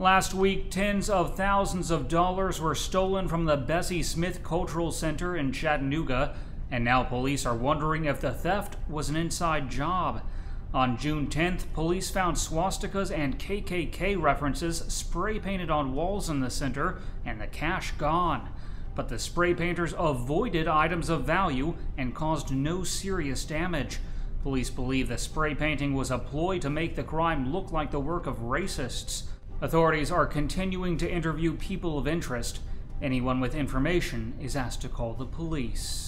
Last week, tens of thousands of dollars were stolen from the Bessie Smith Cultural Center in Chattanooga, and now police are wondering if the theft was an inside job. On June 10th, police found swastikas and KKK references spray painted on walls in the center and the cash gone. But the spray painters avoided items of value and caused no serious damage. Police believe the spray painting was a ploy to make the crime look like the work of racists. Authorities are continuing to interview people of interest. Anyone with information is asked to call the police.